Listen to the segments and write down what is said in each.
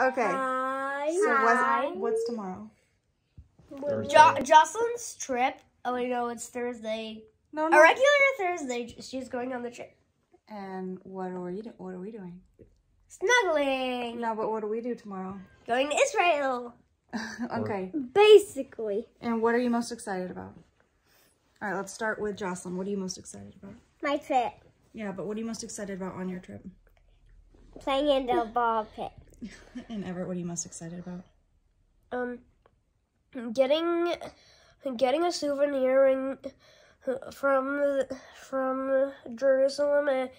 Okay. Hi. So Hi. what's, what's tomorrow? Jo- Jocelyn's trip. Oh, wait, no, it's Thursday. No, no. A no. regular Thursday. She's going on the trip. And what are we? do- What are we doing? Snuggling. No, but what do we do tomorrow? Going to Israel. okay. Basically, And what are you most excited about? All right, let's start with Jocelyn. What are you most excited about? my trip. Yeah, but what are you most excited about on your trip? Playing in the ball pit. And Everett, what are you most excited about? Um, getting getting a souvenir ring uh, from from Jerusalem and,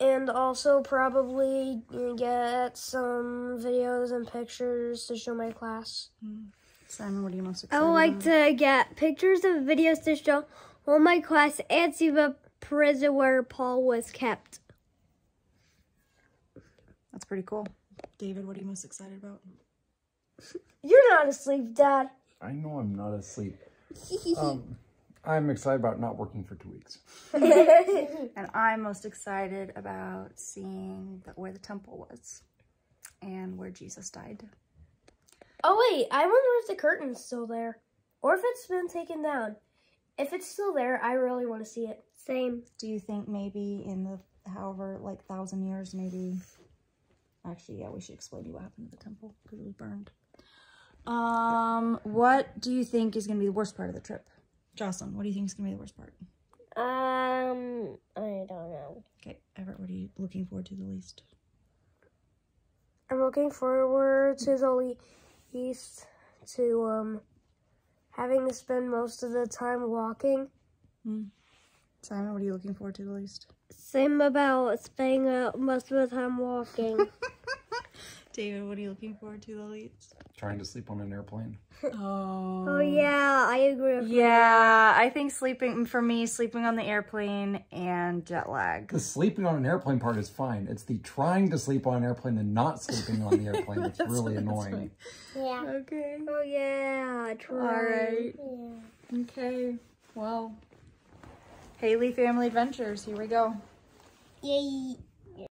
and also probably get some videos and pictures to show my class. Mm. Simon, what are you most I would like about? to get pictures and videos to show all my class and see the prison where Paul was kept. That's pretty cool. David, what are you most excited about? You're not asleep, Dad. I know I'm not asleep. Um, I'm excited about not working for two weeks. And I'm most excited about seeing the, where the temple was and where Jesus died. Oh wait, I wonder if the curtain's still there, or if it's been taken down. If it's still there, I really want to see it. Same. Do you think maybe in the however like thousand years, maybe? Actually, yeah, we should explain to you what happened to the temple because it was burned. Um, what do you think is gonna be the worst part of the trip, Jocelyn? What do you think is gonna be the worst part? Um, I don't know. Okay, Everett, what are you looking forward to the least? I'm looking forward to the least to um having to spend most of the time walking. Simon, what are you looking forward to the least? Same about spending uh, most of the time walking. David, what are you looking forward to the least? Trying to sleep on an airplane. Oh. oh yeah, I agree with Yeah, I think sleeping for me, sleeping on the airplane and jet lag. The sleeping on an airplane part is fine. It's the trying to sleep on an airplane and not sleeping on the airplane that's really annoying. Yeah. Okay. Oh yeah, true. All right. Okay. Well, Haley Family Adventures. Here we go. Yay.